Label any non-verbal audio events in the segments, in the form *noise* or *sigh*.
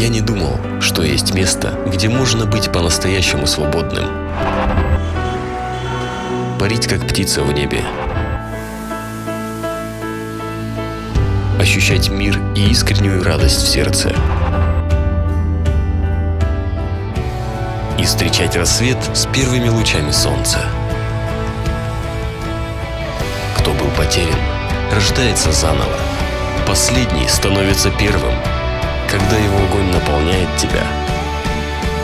Я не думал, что есть место, где можно быть по-настоящему свободным. Парить как птица в небе. Ощущать мир и искреннюю радость в сердце. И встречать рассвет с первыми лучами солнца. Кто был потерян, рождается заново. Последний становится первым – когда его огонь наполняет тебя,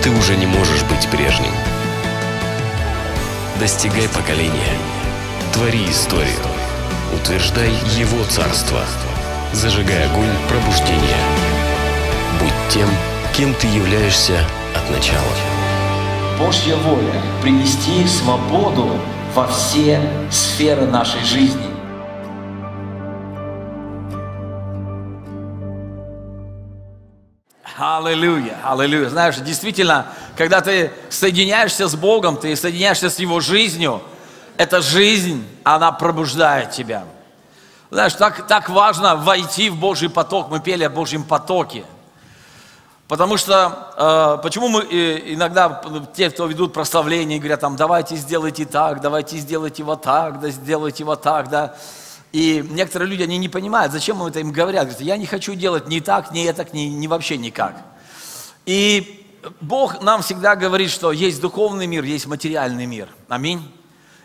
ты уже не можешь быть прежним. Достигай поколения, твори историю, утверждай его царство, зажигай огонь пробуждения. Будь тем, кем ты являешься от начала. Божья воля – принести свободу во все сферы нашей жизни. Аллилуйя, аллилуйя. Знаешь, действительно, когда ты соединяешься с Богом, ты соединяешься с Его жизнью, эта жизнь, она пробуждает тебя. Знаешь, так, так важно войти в Божий поток. Мы пели о Божьем потоке. Потому что, э, почему мы э, иногда, те, кто ведут прославление, говорят, там, давайте сделайте так, давайте сделайте вот так, да сделайте вот так, да. И некоторые люди, они не понимают, зачем это им говорят. Говорят, я не хочу делать ни так, ни это, ни, ни вообще никак. И Бог нам всегда говорит, что есть духовный мир, есть материальный мир. Аминь.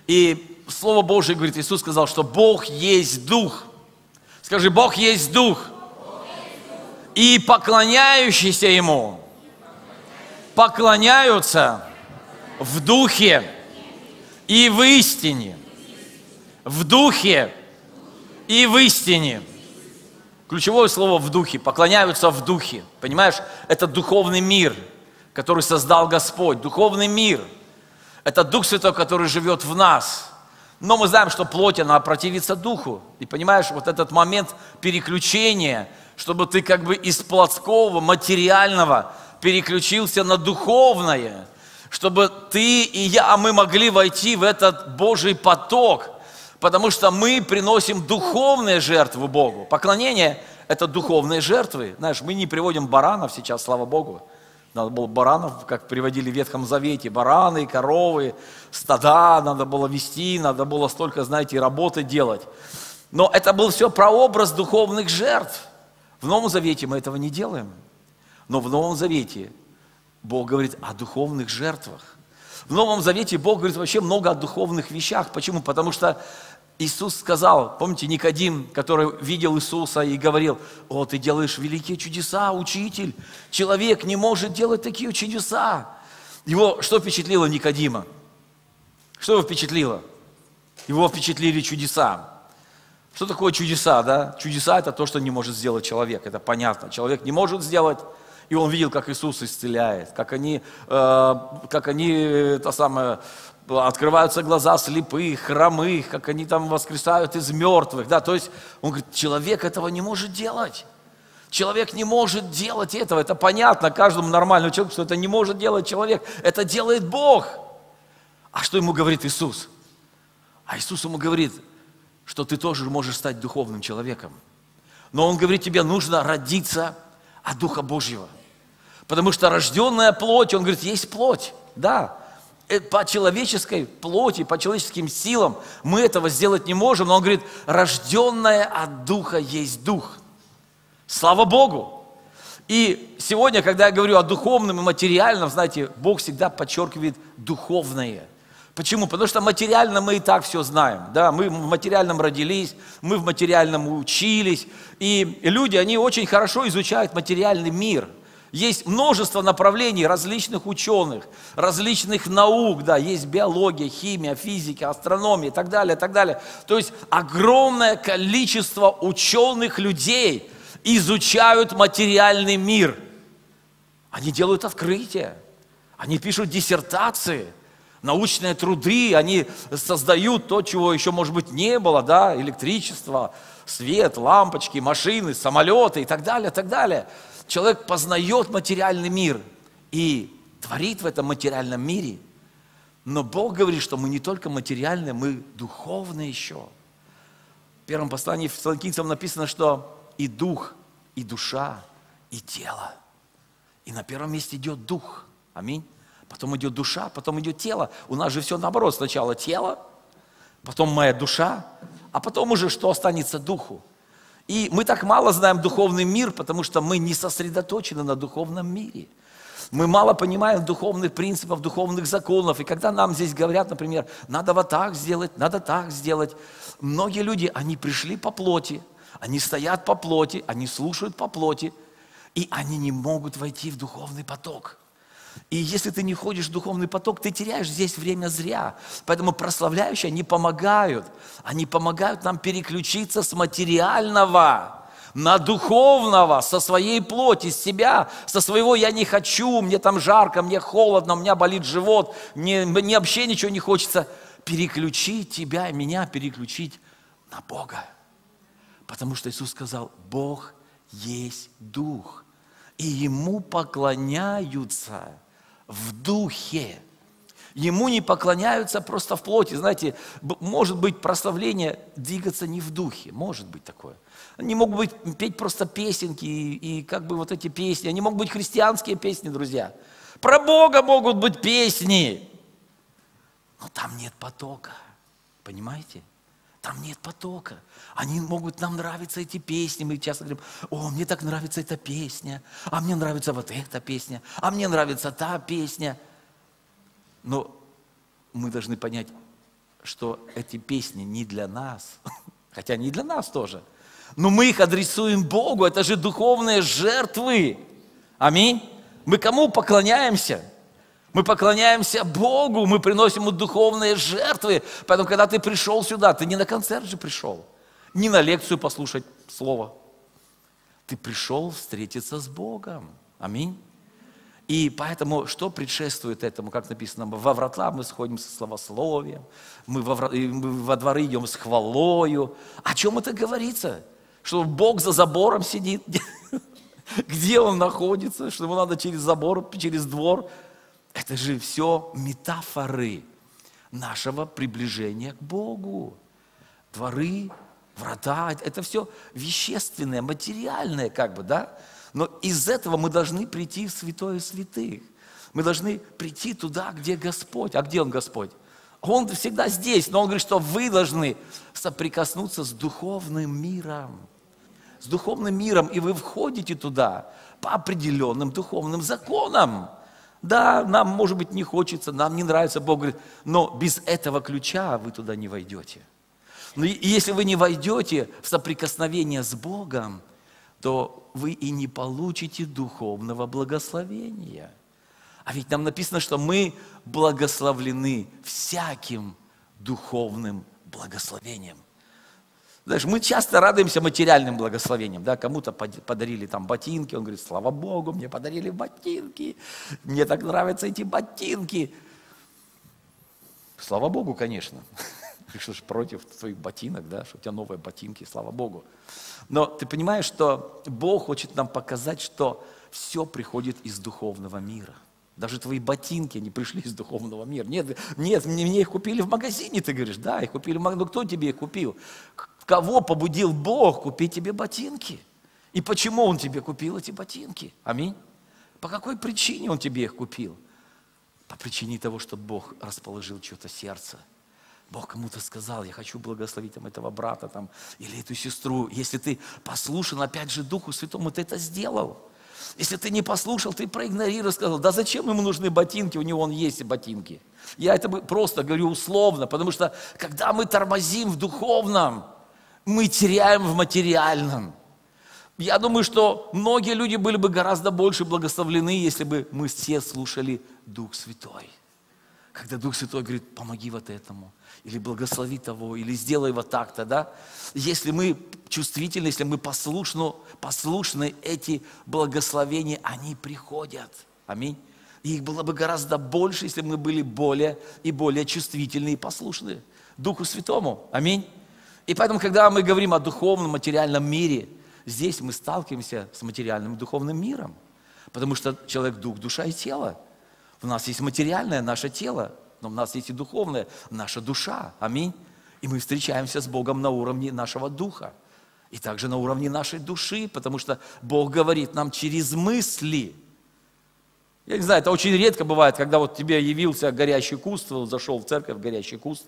И Слово Божье говорит, Иисус сказал, что Бог есть Дух. Скажи, Бог есть Дух. И поклоняющиеся Ему поклоняются в Духе и в истине. В Духе и в истине. Ключевое слово в духе, поклоняются в духе. Понимаешь, это духовный мир, который создал Господь, духовный мир. Это Дух Святой, который живет в нас. Но мы знаем, что плоть, она противится Духу. И понимаешь, вот этот момент переключения, чтобы ты как бы из плотского, материального переключился на духовное, чтобы ты и я, мы могли войти в этот Божий поток – потому что мы приносим духовные жертвы Богу. Поклонение – это духовные жертвы. Знаешь, мы не приводим баранов сейчас, слава Богу. Надо было баранов, как приводили в Ветхом Завете, бараны, коровы, стада надо было вести, надо было столько, знаете, работы делать. Но это был все прообраз духовных жертв. В Новом Завете мы этого не делаем. Но в Новом Завете Бог говорит о духовных жертвах. В Новом Завете Бог говорит вообще много о духовных вещах. Почему? Потому что Иисус сказал, помните, Никодим, который видел Иисуса и говорил, о, ты делаешь великие чудеса, учитель, человек не может делать такие чудеса. Его что впечатлило Никодима? Что его впечатлило? Его впечатлили чудеса. Что такое чудеса, да? Чудеса – это то, что не может сделать человек, это понятно. Человек не может сделать, и он видел, как Иисус исцеляет, как они, э, как они, то самое, открываются глаза слепых, хромых, как они там воскресают из мертвых. Да? То есть он говорит, человек этого не может делать. Человек не может делать этого. Это понятно каждому нормальному человеку, что это не может делать человек. Это делает Бог. А что ему говорит Иисус? А Иисус ему говорит, что ты тоже можешь стать духовным человеком. Но Он говорит, тебе нужно родиться от Духа Божьего. Потому что рожденная плоть, Он говорит, есть плоть. Да, Э, по человеческой плоти, по человеческим силам мы этого сделать не можем. Но он говорит, рожденная от Духа есть Дух. Слава Богу! И сегодня, когда я говорю о духовном и материальном, знаете, Бог всегда подчеркивает духовное. Почему? Потому что материально мы и так все знаем. Да? Мы в материальном родились, мы в материальном учились. И люди, они очень хорошо изучают материальный мир – есть множество направлений различных ученых, различных наук, да, есть биология, химия, физика, астрономия и так далее, и так далее. То есть огромное количество ученых людей изучают материальный мир. Они делают открытия, они пишут диссертации, научные труды, они создают то, чего еще, может быть, не было, да, электричество, свет, лампочки, машины, самолеты и так далее, так далее человек познает материальный мир и творит в этом материальном мире. Но Бог говорит, что мы не только материальные, мы духовные еще. В первом послании в Фессалоникийцам написано, что и дух, и душа, и тело. И на первом месте идет дух. Аминь. Потом идет душа, потом идет тело. У нас же все наоборот. Сначала тело, потом моя душа, а потом уже что останется духу. И мы так мало знаем духовный мир, потому что мы не сосредоточены на духовном мире. Мы мало понимаем духовных принципов, духовных законов. И когда нам здесь говорят, например, надо вот так сделать, надо так сделать, многие люди, они пришли по плоти, они стоят по плоти, они слушают по плоти, и они не могут войти в духовный поток. И если ты не ходишь в духовный поток, ты теряешь здесь время зря. Поэтому прославляющие, они помогают. Они помогают нам переключиться с материального на духовного, со своей плоти, с себя, со своего «я не хочу», «мне там жарко», «мне холодно», «у меня болит живот», «мне, мне вообще ничего не хочется». Переключить тебя и меня, переключить на Бога. Потому что Иисус сказал, Бог есть Дух, и Ему поклоняются в Духе. Ему не поклоняются просто в плоти. Знаете, может быть прославление двигаться не в духе, может быть такое. Они могут быть петь просто песенки и, и как бы вот эти песни. Они могут быть христианские песни, друзья. Про Бога могут быть песни. Но там нет потока. Понимаете? Там нет потока. Они могут нам нравиться эти песни. Мы часто говорим, о, мне так нравится эта песня, а мне нравится вот эта песня, а мне нравится та песня. Но мы должны понять, что эти песни не для нас, *laughs* хотя не для нас тоже. Но мы их адресуем Богу, это же духовные жертвы. Аминь. Мы кому поклоняемся? Мы поклоняемся Богу, мы приносим Ему духовные жертвы. Поэтому, когда ты пришел сюда, ты не на концерт же пришел, не на лекцию послушать Слово. Ты пришел встретиться с Богом. Аминь. И поэтому, что предшествует этому, как написано, во врата мы сходим со словословием, мы во, мы во дворы идем с хвалою. О чем это говорится? Что Бог за забором сидит, *laughs* где Он находится, что ему надо через забор, через двор это же все метафоры нашего приближения к Богу. Дворы, врата, это все вещественное, материальное как бы, да? Но из этого мы должны прийти в святое святых. Мы должны прийти туда, где Господь. А где Он Господь? Он всегда здесь, но Он говорит, что вы должны соприкоснуться с духовным миром. С духовным миром, и вы входите туда по определенным духовным законам. Да, нам, может быть, не хочется, нам не нравится, Бог говорит, но без этого ключа вы туда не войдете. Но если вы не войдете в соприкосновение с Богом, то вы и не получите духовного благословения. А ведь нам написано, что мы благословлены всяким духовным благословением – знаешь, мы часто радуемся материальным благословениям, да, кому-то подарили там ботинки, он говорит, слава Богу, мне подарили ботинки, мне так нравятся эти ботинки. Слава Богу, конечно. *laughs* Что ж против твоих ботинок, да, что у тебя новые ботинки, слава Богу. Но ты понимаешь, что Бог хочет нам показать, что все приходит из духовного мира – даже твои ботинки, они пришли из духовного мира. Нет, нет, мне, мне их купили в магазине, ты говоришь, да, их купили в магазине. Ну кто тебе их купил? Кого побудил Бог купить тебе ботинки? И почему Он тебе купил эти ботинки? Аминь. По какой причине Он тебе их купил? По причине того, что Бог расположил чье-то сердце. Бог кому-то сказал, я хочу благословить там, этого брата там, или эту сестру. Если ты послушан, опять же, Духу Святому, ты это сделал. Если ты не послушал, ты проигнорировал, сказал, да зачем ему нужны ботинки, у него он есть ботинки. Я это просто говорю условно, потому что когда мы тормозим в духовном, мы теряем в материальном. Я думаю, что многие люди были бы гораздо больше благословлены, если бы мы все слушали Дух Святой. Когда Дух Святой говорит, помоги вот этому, или благослови того, или сделай вот так-то, да? Если мы чувствительны, если мы послушны, послушны, эти благословения, они приходят. Аминь. И их было бы гораздо больше, если бы мы были более и более чувствительны и послушны Духу Святому. Аминь. И поэтому, когда мы говорим о духовном, материальном мире, здесь мы сталкиваемся с материальным духовным миром. Потому что человек – дух, душа и тело. У нас есть материальное наше тело, но у нас есть и духовное, наша душа. Аминь. И мы встречаемся с Богом на уровне нашего духа. И также на уровне нашей души, потому что Бог говорит нам через мысли. Я не знаю, это очень редко бывает, когда вот тебе явился горящий куст, вот зашел в церковь, горящий куст,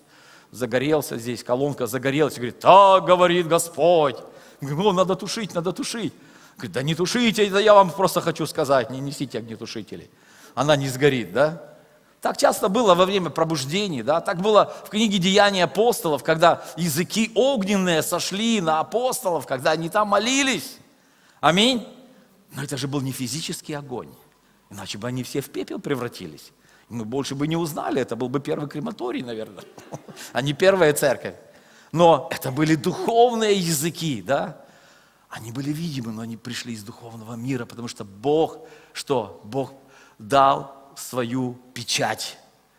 загорелся здесь, колонка загорелась, говорит, так говорит Господь. Говорит, надо тушить, надо тушить. Говорит, да не тушите, это я вам просто хочу сказать, не несите огнетушители. Она не сгорит, да? Так часто было во время пробуждений, да? Так было в книге Деяний апостолов, когда языки огненные сошли на апостолов, когда они там молились. Аминь. Но это же был не физический огонь, иначе бы они все в пепел превратились. Мы больше бы не узнали, это был бы первый крематорий, наверное, *laughs* а не первая церковь. Но это были духовные языки, да? Они были видимы, но они пришли из духовного мира, потому что Бог, что? Бог дал свою печать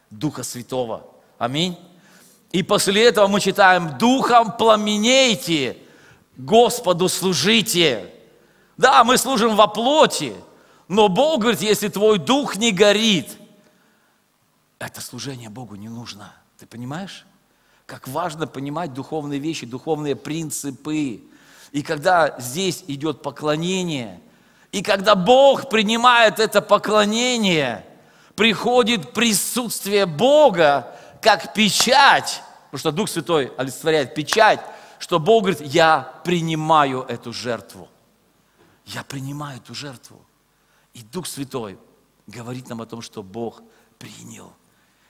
Духа Святого. Аминь. И после этого мы читаем, Духом пламенейте, Господу служите. Да, мы служим во плоти, но Бог говорит, если твой дух не горит, это служение Богу не нужно. Ты понимаешь? Как важно понимать духовные вещи, духовные принципы. И когда здесь идет поклонение, и когда Бог принимает это поклонение, приходит присутствие Бога как печать, потому что Дух Святой олицетворяет печать, что Бог говорит, я принимаю эту жертву. Я принимаю эту жертву. И Дух Святой говорит нам о том, что Бог принял.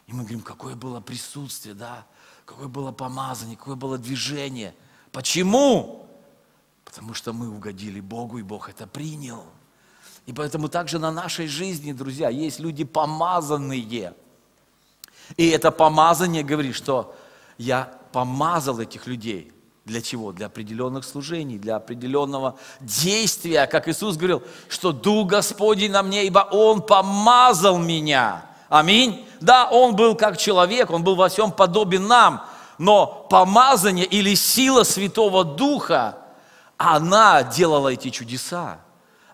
И мы говорим, какое было присутствие, да, какое было помазание, какое было движение. Почему? Потому что мы угодили Богу, и Бог это принял. И поэтому также на нашей жизни, друзья, есть люди помазанные. И это помазание говорит, что я помазал этих людей. Для чего? Для определенных служений, для определенного действия. Как Иисус говорил, что Дух Господень на мне, ибо Он помазал меня. Аминь. Да, Он был как человек, Он был во всем подобен нам. Но помазание или сила Святого Духа, она делала эти чудеса.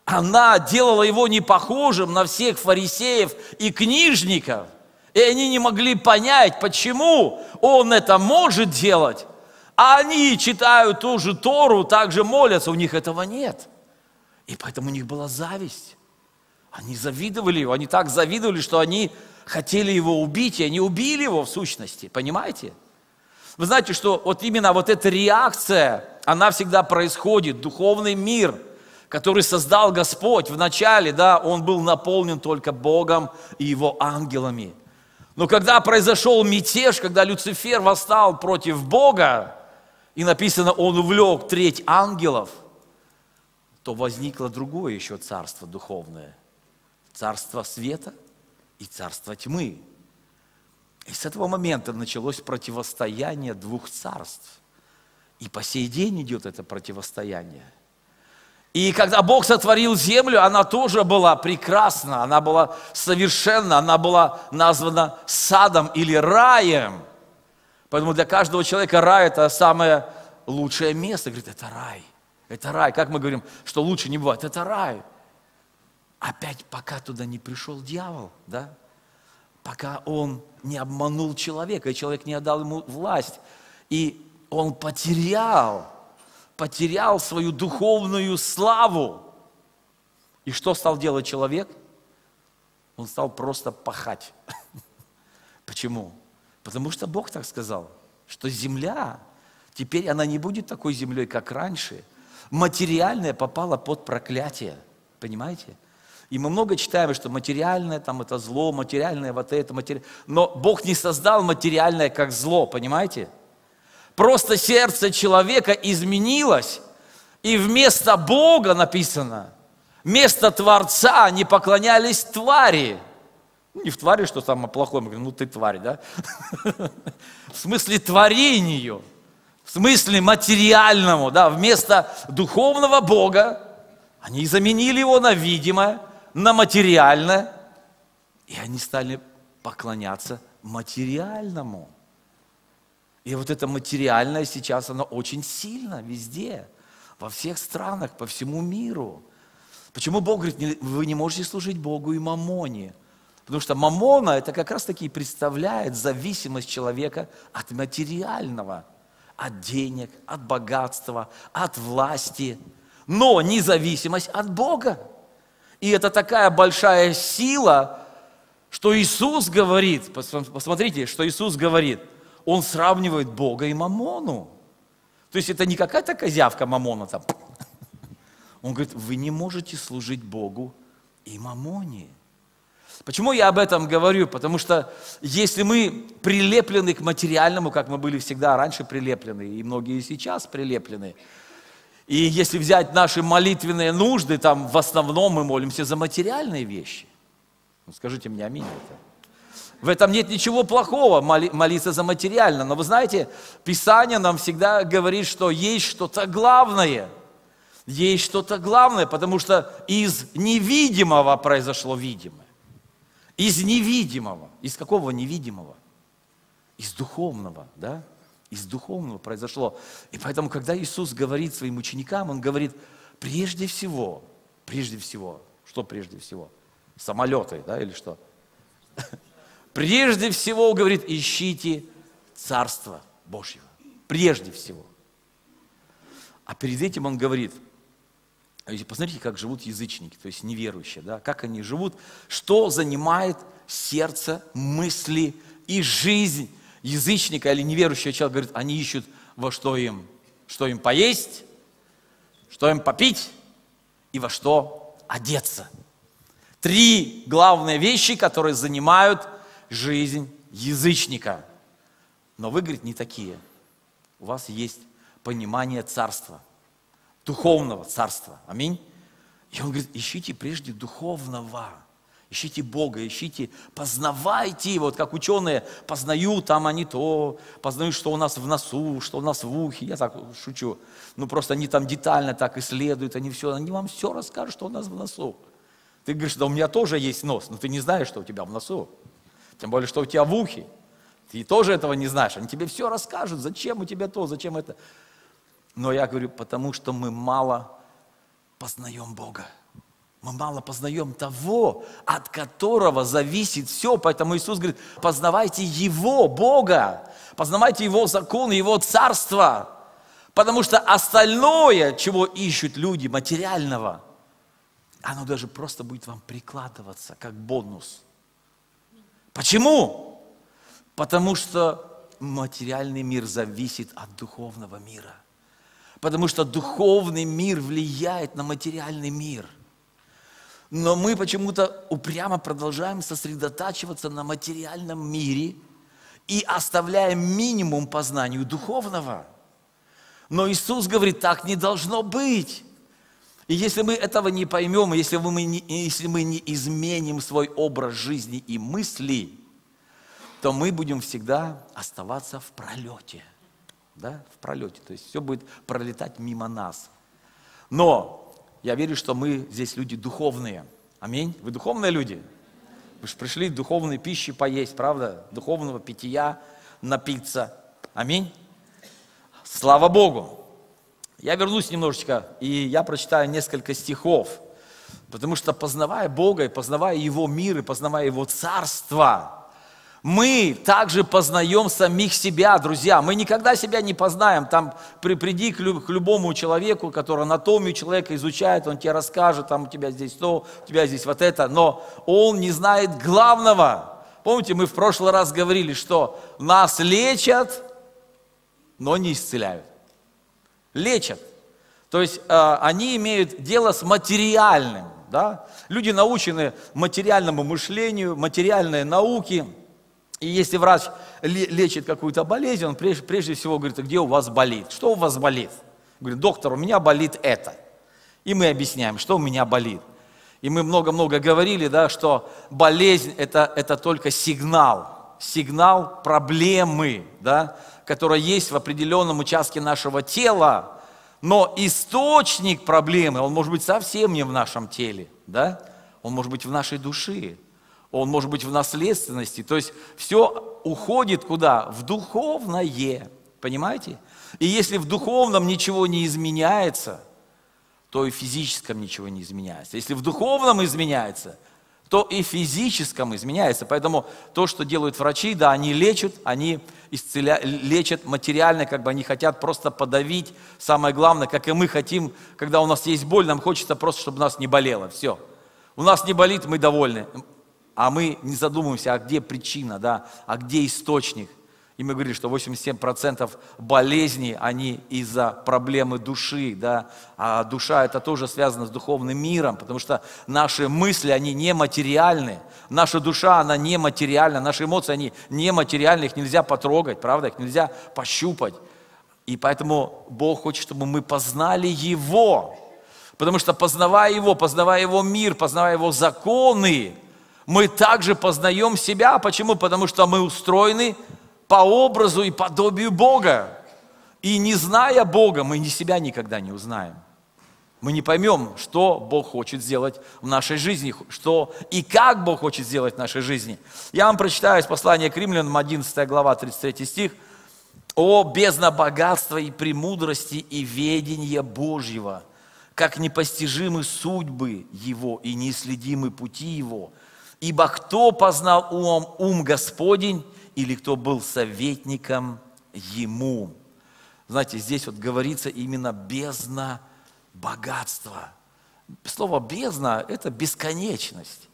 Она делала его не похожим на всех фарисеев и книжников. И они не могли понять, почему он это может делать, а они читают ту же Тору, также молятся, у них этого нет. И поэтому у них была зависть. Они завидовали его, они так завидовали, что они хотели его убить, и они убили его в сущности, понимаете? Вы знаете, что вот именно вот эта реакция, она всегда происходит, духовный мир, который создал Господь в начале, да, он был наполнен только Богом и его ангелами. Но когда произошел мятеж, когда Люцифер восстал против Бога, и написано, он увлек треть ангелов, то возникло другое еще царство духовное. Царство света и царство тьмы. И с этого момента началось противостояние двух царств. И по сей день идет это противостояние. И когда Бог сотворил землю, она тоже была прекрасна, она была совершенна, она была названа садом или раем – Поэтому для каждого человека рай – это самое лучшее место. Говорит, это рай. Это рай. Как мы говорим, что лучше не бывает? Это рай. Опять пока туда не пришел дьявол, да? Пока он не обманул человека, и человек не отдал ему власть. И он потерял, потерял свою духовную славу. И что стал делать человек? Он стал просто пахать. *laughs* Почему? Потому что Бог так сказал, что земля, теперь она не будет такой землей, как раньше. Материальная попала под проклятие. Понимаете? И мы много читаем, что материальное там это зло, материальное вот это, материальное. Но Бог не создал материальное как зло, понимаете? Просто сердце человека изменилось, и вместо Бога написано, вместо Творца не поклонялись твари – ну, не в твари, что самое плохое, мы говорим, ну ты тварь, да? *laughs* В смысле творению, в смысле материальному, да, вместо духовного Бога они заменили его на видимое, на материальное, и они стали поклоняться материальному. И вот это материальное сейчас, оно очень сильно везде, во всех странах, по всему миру. Почему Бог говорит, вы не можете служить Богу и мамоне? Потому что мамона это как раз таки представляет зависимость человека от материального, от денег, от богатства, от власти, но независимость от Бога. И это такая большая сила, что Иисус говорит, посмотрите, что Иисус говорит, Он сравнивает Бога и Мамону. То есть это не какая-то козявка Мамона там. *laughs* Он говорит, вы не можете служить Богу и Мамоне. Почему я об этом говорю? Потому что если мы прилеплены к материальному, как мы были всегда раньше прилеплены, и многие сейчас прилеплены, и если взять наши молитвенные нужды, там в основном мы молимся за материальные вещи. Ну, скажите мне аминь. Это. В этом нет ничего плохого, молиться за материально. Но вы знаете, Писание нам всегда говорит, что есть что-то главное. Есть что-то главное, потому что из невидимого произошло видимое. Из невидимого. Из какого невидимого? Из духовного, да? Из духовного произошло. И поэтому, когда Иисус говорит своим ученикам, Он говорит, прежде всего, прежде всего, что прежде всего? Самолеты, да, или что? *laughs* Прежде всего, говорит, ищите Царство Божьего. Прежде всего. А перед этим он говорит, Посмотрите, как живут язычники, то есть неверующие, да, как они живут, что занимает сердце, мысли и жизнь язычника или неверующего человека. Говорит, они ищут во что им, что им поесть, что им попить и во что одеться. Три главные вещи, которые занимают жизнь язычника. Но вы, говорит, не такие. У вас есть понимание царства – духовного царства. Аминь. И он говорит, ищите прежде духовного. Ищите Бога, ищите, познавайте. Вот как ученые познают, там они то, познают, что у нас в носу, что у нас в ухе. Я так шучу. Ну просто они там детально так исследуют, они все, они вам все расскажут, что у нас в носу. Ты говоришь, да у меня тоже есть нос, но ты не знаешь, что у тебя в носу. Тем более, что у тебя в ухе. Ты тоже этого не знаешь. Они тебе все расскажут, зачем у тебя то, зачем это. Но я говорю, потому что мы мало познаем Бога. Мы мало познаем того, от которого зависит все. Поэтому Иисус говорит, познавайте Его, Бога, познавайте Его закон, Его царство. Потому что остальное, чего ищут люди, материального, оно даже просто будет вам прикладываться как бонус. Почему? Потому что материальный мир зависит от духовного мира. Потому что духовный мир влияет на материальный мир. Но мы почему-то упрямо продолжаем сосредотачиваться на материальном мире и оставляем минимум познанию духовного. Но Иисус говорит, так не должно быть. И если мы этого не поймем, если мы не, если мы не изменим свой образ жизни и мысли, то мы будем всегда оставаться в пролете да, в пролете. То есть все будет пролетать мимо нас. Но я верю, что мы здесь люди духовные. Аминь. Вы духовные люди? Вы же пришли духовной пищи поесть, правда? Духовного питья напиться. Аминь. Слава Богу. Я вернусь немножечко, и я прочитаю несколько стихов. Потому что познавая Бога, и познавая Его мир, и познавая Его царство, мы также познаем самих себя, друзья. Мы никогда себя не познаем. Там при, приди к, люб, к любому человеку, который анатомию человека изучает, он тебе расскажет, там у тебя здесь то, у тебя здесь вот это, но он не знает главного. Помните, мы в прошлый раз говорили, что нас лечат, но не исцеляют. Лечат. То есть э, они имеют дело с материальным. Да? Люди научены материальному мышлению, материальной науке – и если врач лечит какую-то болезнь, он прежде, прежде всего говорит, где у вас болит? Что у вас болит? Говорит, доктор, у меня болит это. И мы объясняем, что у меня болит. И мы много-много говорили, да, что болезнь это, это только сигнал, сигнал проблемы, да, которая есть в определенном участке нашего тела, но источник проблемы, он может быть совсем не в нашем теле, да, он может быть в нашей душе он может быть в наследственности. То есть все уходит куда? В духовное. Понимаете? И если в духовном ничего не изменяется, то и в физическом ничего не изменяется. Если в духовном изменяется, то и в физическом изменяется. Поэтому то, что делают врачи, да, они лечат, они исцеля... лечат материально, как бы они хотят просто подавить. Самое главное, как и мы хотим, когда у нас есть боль, нам хочется просто, чтобы нас не болело. Все. У нас не болит, мы довольны. А мы не задумываемся, а где причина, да, а где источник. И мы говорили, что 87% болезней, они из-за проблемы души, да, а душа это тоже связано с духовным миром, потому что наши мысли, они нематериальны, наша душа, она нематериальна, наши эмоции, они нематериальны, их нельзя потрогать, правда, их нельзя пощупать. И поэтому Бог хочет, чтобы мы познали Его, потому что познавая Его, познавая Его мир, познавая Его законы, мы также познаем себя. Почему? Потому что мы устроены по образу и подобию Бога. И не зная Бога, мы ни себя никогда не узнаем. Мы не поймем, что Бог хочет сделать в нашей жизни, что и как Бог хочет сделать в нашей жизни. Я вам прочитаю из послания к римлянам, 11 глава, 33 стих. «О бездна богатства и премудрости и ведения Божьего, как непостижимы судьбы Его и неследимы пути Его. Ибо кто познал ум, ум Господень, или кто был советником ему. Знаете, здесь вот говорится именно бездна богатства. Слово бездна – это бесконечность.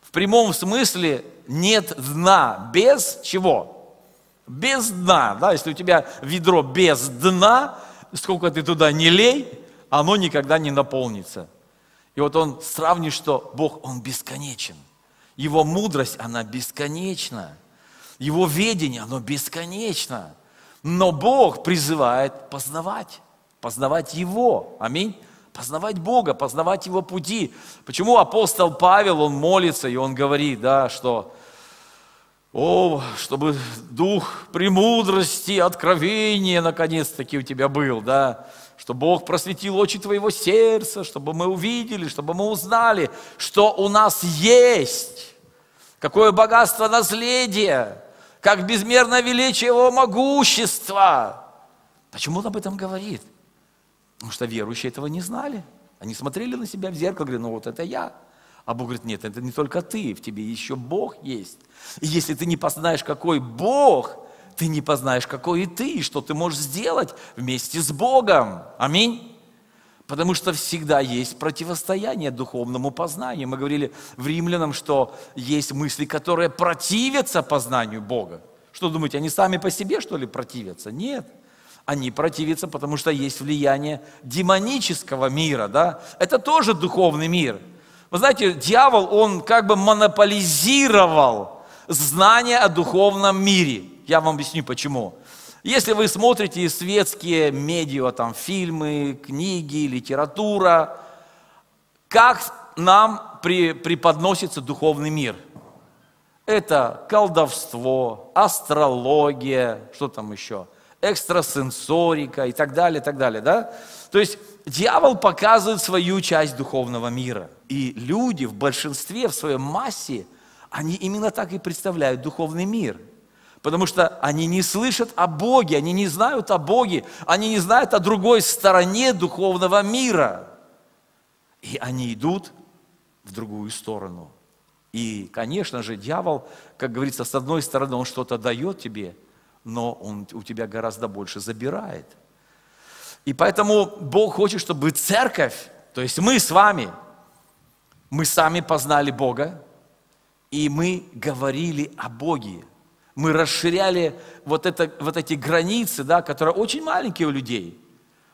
В прямом смысле нет дна. Без чего? Без дна. Да? Если у тебя ведро без дна, сколько ты туда не лей, оно никогда не наполнится. И вот он сравнит, что Бог, Он бесконечен. Его мудрость, она бесконечна. Его ведение, оно бесконечно. Но Бог призывает познавать, познавать Его. Аминь. Познавать Бога, познавать Его пути. Почему апостол Павел, он молится, и он говорит, да, что о, чтобы дух премудрости, откровения наконец-таки у тебя был, да, что Бог просветил очи твоего сердца, чтобы мы увидели, чтобы мы узнали, что у нас есть, какое богатство наследия, как безмерно величие Его могущества. Почему он об этом говорит? Потому что верующие этого не знали. Они смотрели на себя в зеркало, говорили, ну вот это я. А Бог говорит, нет, это не только ты, в тебе еще Бог есть. И если ты не познаешь, какой Бог, ты не познаешь, какой и ты, что ты можешь сделать вместе с Богом. Аминь. Потому что всегда есть противостояние духовному познанию. Мы говорили в римлянам, что есть мысли, которые противятся познанию Бога. Что думаете, они сами по себе, что ли, противятся? Нет. Они противятся, потому что есть влияние демонического мира, да? Это тоже духовный мир. Вы знаете, дьявол, он как бы монополизировал знания о духовном мире. Я вам объясню почему. Если вы смотрите светские медиа, там фильмы, книги, литература, как нам при, преподносится духовный мир? Это колдовство, астрология, что там еще, экстрасенсорика и так далее, и так далее, да? То есть дьявол показывает свою часть духовного мира. И люди в большинстве, в своей массе, они именно так и представляют духовный мир – Потому что они не слышат о Боге, они не знают о Боге, они не знают о другой стороне духовного мира. И они идут в другую сторону. И, конечно же, дьявол, как говорится, с одной стороны, он что-то дает тебе, но он у тебя гораздо больше забирает. И поэтому Бог хочет, чтобы церковь, то есть мы с вами, мы сами познали Бога, и мы говорили о Боге мы расширяли вот, это, вот эти границы, да, которые очень маленькие у людей.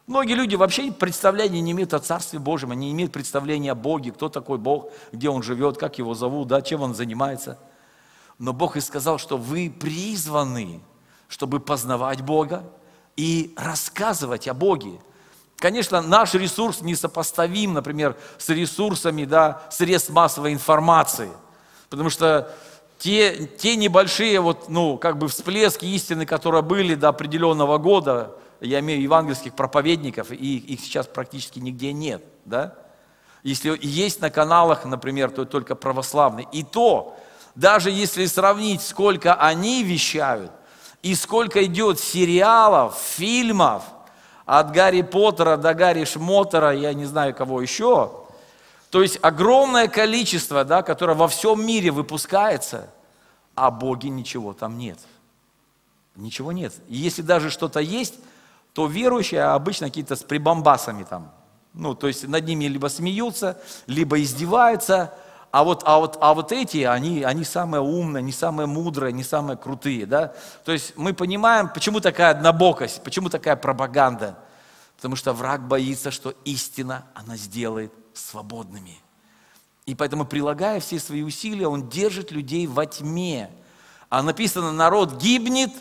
Многие люди вообще представления не имеют о Царстве Божьем, они не имеют представления о Боге, кто такой Бог, где Он живет, как Его зовут, да, чем Он занимается. Но Бог и сказал, что вы призваны, чтобы познавать Бога и рассказывать о Боге. Конечно, наш ресурс несопоставим, например, с ресурсами да, средств массовой информации. Потому что те, те небольшие вот, ну, как бы всплески истины, которые были до определенного года, я имею евангельских проповедников, и их сейчас практически нигде нет, да? Если есть на каналах, например, то только православные. И то, даже если сравнить, сколько они вещают, и сколько идет сериалов, фильмов, от Гарри Поттера до Гарри Шмотера, я не знаю кого еще, то есть огромное количество, да, которое во всем мире выпускается, а Боге ничего там нет. Ничего нет. И если даже что-то есть, то верующие обычно какие-то с прибамбасами там. Ну, то есть над ними либо смеются, либо издеваются, а вот, а вот, а вот эти, они, они самые умные, не самые мудрые, не самые крутые, да? То есть мы понимаем, почему такая однобокость, почему такая пропаганда. Потому что враг боится, что истина она сделает свободными. И поэтому, прилагая все свои усилия, он держит людей во тьме. А написано, народ гибнет,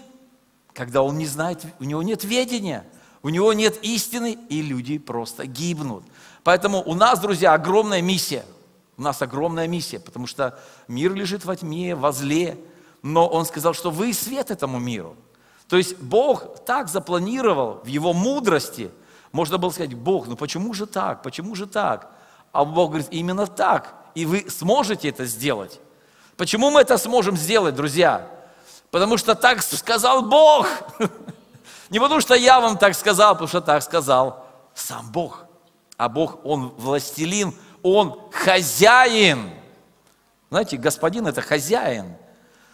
когда он не знает, у него нет ведения, у него нет истины, и люди просто гибнут. Поэтому у нас, друзья, огромная миссия – у нас огромная миссия, потому что мир лежит во тьме, во зле. Но Он сказал, что вы свет этому миру. То есть Бог так запланировал в Его мудрости. Можно было сказать, Бог, ну почему же так, почему же так? А Бог говорит, именно так. И вы сможете это сделать. Почему мы это сможем сделать, друзья? Потому что так сказал Бог. *laughs* Не потому что я вам так сказал, потому что так сказал сам Бог. А Бог, Он властелин, он хозяин. Знаете, господин это хозяин.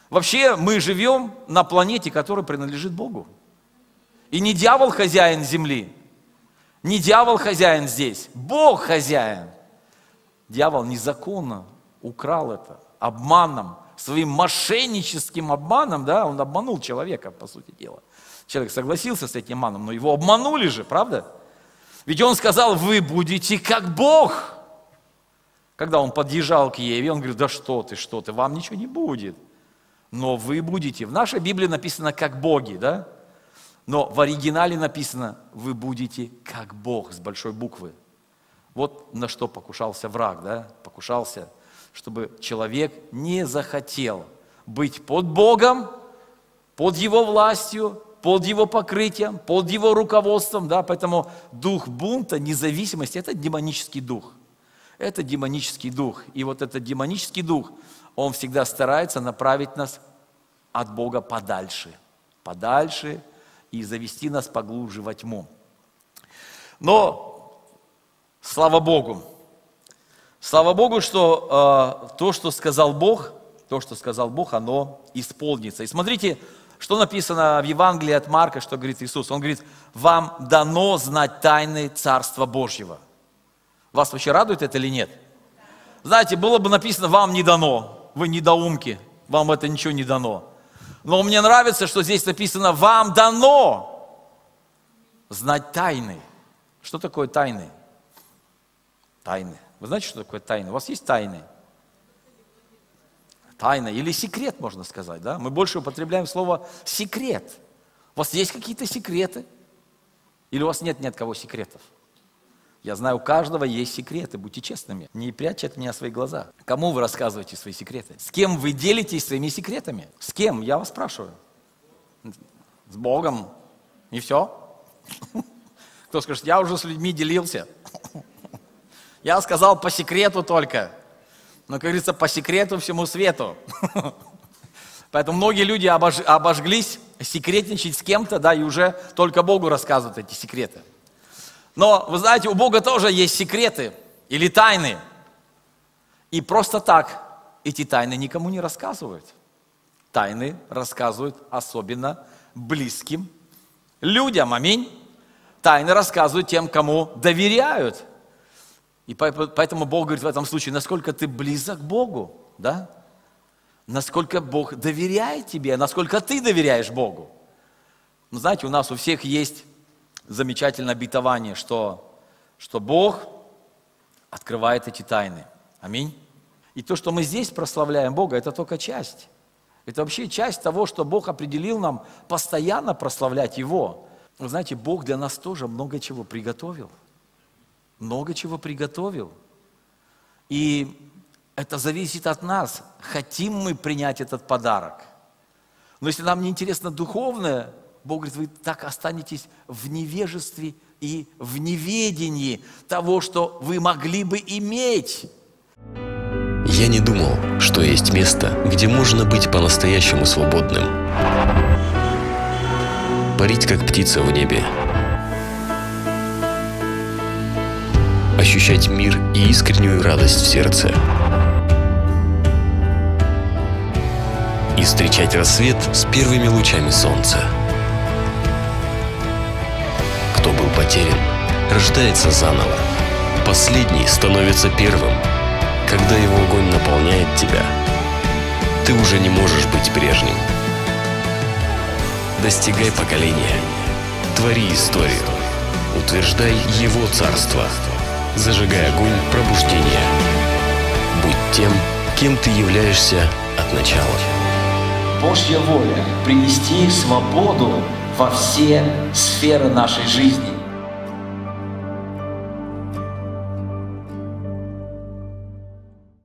Вообще мы живем на планете, которая принадлежит Богу. И не дьявол хозяин земли, не дьявол хозяин здесь, Бог хозяин. Дьявол незаконно украл это обманом, своим мошенническим обманом, да, он обманул человека, по сути дела. Человек согласился с этим обманом, но его обманули же, правда? Ведь он сказал, вы будете как Бог. Когда он подъезжал к Еве, он говорит, да что ты, что ты, вам ничего не будет. Но вы будете. В нашей Библии написано как боги, да? Но в оригинале написано, вы будете как Бог с большой буквы. Вот на что покушался враг, да? Покушался, чтобы человек не захотел быть под Богом, под Его властью, под Его покрытием, под Его руководством, да? Поэтому дух бунта, независимости – это демонический дух. Это демонический дух. И вот этот демонический дух, он всегда старается направить нас от Бога подальше. Подальше и завести нас поглубже во тьму. Но, слава Богу, слава Богу, что э, то, что сказал Бог, то, что сказал Бог, оно исполнится. И смотрите, что написано в Евангелии от Марка, что говорит Иисус. Он говорит, вам дано знать тайны Царства Божьего. Вас вообще радует это или нет? Знаете, было бы написано, вам не дано, вы недоумки, вам это ничего не дано. Но мне нравится, что здесь написано, вам дано знать тайны. Что такое тайны? Тайны. Вы знаете, что такое тайны? У вас есть тайны? Тайна или секрет, можно сказать, да? Мы больше употребляем слово секрет. У вас есть какие-то секреты? Или у вас нет ни от кого секретов? Я знаю, у каждого есть секреты, будьте честными. Не прячьте от меня свои глаза. Кому вы рассказываете свои секреты? С кем вы делитесь своими секретами? С кем? Я вас спрашиваю. С Богом. И все? *laughs* Кто скажет, я уже с людьми делился. Я сказал по секрету только. Но, как говорится, по секрету всему свету. *laughs* Поэтому многие люди обож... обожглись секретничать с кем-то, да, и уже только Богу рассказывают эти секреты. Но, вы знаете, у Бога тоже есть секреты или тайны. И просто так эти тайны никому не рассказывают. Тайны рассказывают особенно близким людям. Аминь. Тайны рассказывают тем, кому доверяют. И поэтому Бог говорит в этом случае, насколько ты близок к Богу, да? Насколько Бог доверяет тебе, насколько ты доверяешь Богу. Ну, знаете, у нас у всех есть замечательное обетование, что, что Бог открывает эти тайны. Аминь. И то, что мы здесь прославляем Бога, это только часть. Это вообще часть того, что Бог определил нам постоянно прославлять Его. Вы знаете, Бог для нас тоже много чего приготовил. Много чего приготовил. И это зависит от нас, хотим мы принять этот подарок. Но если нам не интересно духовное, Бог говорит, вы так останетесь в невежестве и в неведении того, что вы могли бы иметь. Я не думал, что есть место, где можно быть по-настоящему свободным. Парить, как птица в небе. Ощущать мир и искреннюю радость в сердце. И встречать рассвет с первыми лучами солнца кто был потерян, рождается заново. Последний становится первым. Когда его огонь наполняет тебя, ты уже не можешь быть прежним. Достигай поколения. Твори историю. Утверждай его царство. Зажигай огонь пробуждения. Будь тем, кем ты являешься от начала. Божья воля – принести свободу во все сферы нашей жизни.